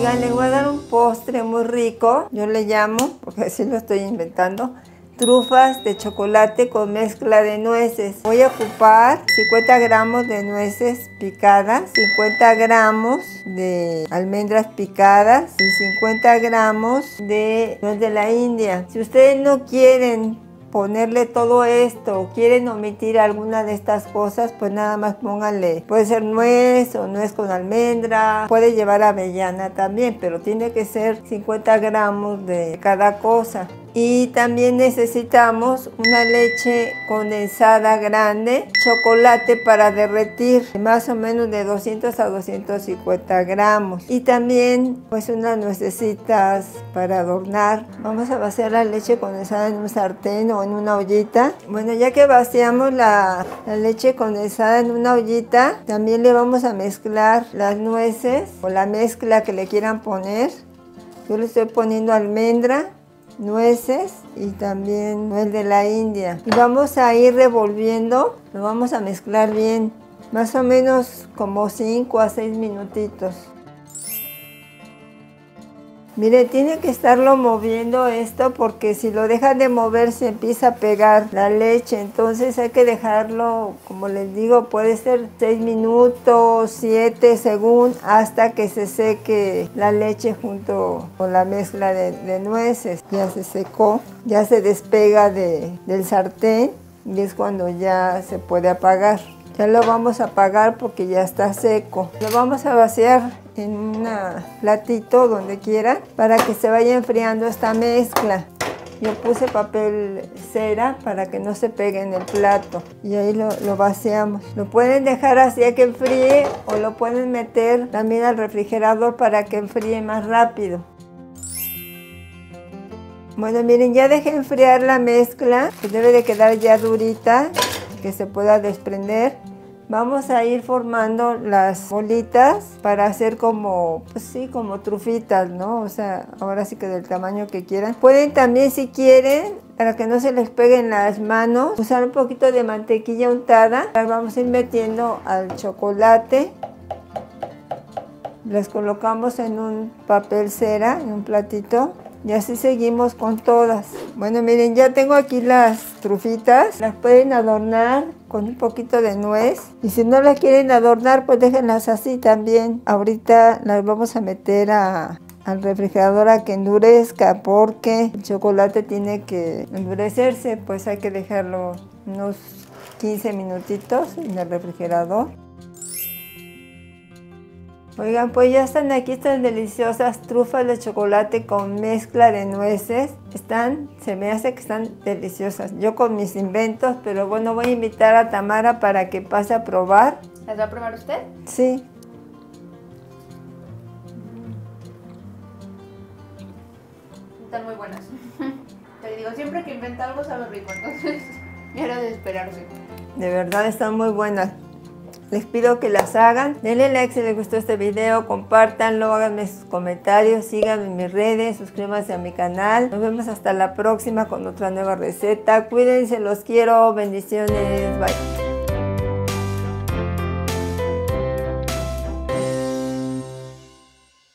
Oigan, les voy a dar un postre muy rico, yo le llamo, porque así lo estoy inventando, trufas de chocolate con mezcla de nueces. Voy a ocupar 50 gramos de nueces picadas, 50 gramos de almendras picadas y 50 gramos de nuez de la India. Si ustedes no quieren ponerle todo esto, quieren omitir alguna de estas cosas, pues nada más pónganle, puede ser nuez o nuez con almendra, puede llevar avellana también, pero tiene que ser 50 gramos de cada cosa y también necesitamos una leche condensada grande, chocolate para derretir, más o menos de 200 a 250 gramos y también pues unas nuecesitas para adornar. Vamos a vaciar la leche condensada en un sartén o en una ollita. Bueno, ya que vaciamos la, la leche condensada en una ollita, también le vamos a mezclar las nueces o la mezcla que le quieran poner. Yo le estoy poniendo almendra, nueces y también nuez de la India. Y vamos a ir revolviendo, lo vamos a mezclar bien, más o menos como 5 a 6 minutitos. Mire, tiene que estarlo moviendo esto porque si lo dejan de mover se empieza a pegar la leche. Entonces hay que dejarlo, como les digo, puede ser 6 minutos, 7 según, hasta que se seque la leche junto con la mezcla de, nueces. Ya se secó, ya se despega del sartén y es cuando ya se puede apagar. Ya lo vamos a apagar porque ya está seco. Lo vamos a vaciar en un platito donde quiera para que se vaya enfriando esta mezcla. Yo puse papel cera para que no se pegue en el plato y ahí lo, vaciamos. Lo pueden dejar así a que enfríe o lo pueden meter también al refrigerador para que enfríe más rápido. Bueno, miren, ya dejé enfriar la mezcla, que debe de quedar ya durita, que se pueda desprender. Vamos a ir formando las bolitas para hacer como, pues sí, como trufitas, ¿no? O sea, ahora sí que del tamaño que quieran. Pueden también, si quieren, para que no se les peguen las manos, usar un poquito de mantequilla untada. Las vamos a ir metiendo al chocolate. Las colocamos en un papel cera, en un platito. Y así seguimos con todas. Bueno, miren, ya tengo aquí las trufitas. Las pueden adornar con un poquito de nuez. Y si no las quieren adornar, pues déjenlas así también. Ahorita las vamos a meter a, al refrigerador a que endurezca porque el chocolate tiene que endurecerse. Pues hay que dejarlo unos 15 minutitos en el refrigerador. Oigan, pues ya están aquí estas deliciosas trufas de chocolate con mezcla de nueces. Están, se me hace que están deliciosas. Yo con mis inventos, pero bueno, voy a invitar a Tamara para que pase a probar. ¿Las va a probar usted? Sí. Están muy buenas. Te digo, siempre que inventa algo sabe rico, entonces ya era de esperarse. De verdad están muy buenas. Les pido que las hagan. Denle like si les gustó este video, compártanlo, háganme sus comentarios, síganme en mis redes, suscríbanse a mi canal. Nos vemos hasta la próxima con otra nueva receta. Cuídense, los quiero. Bendiciones. Bye.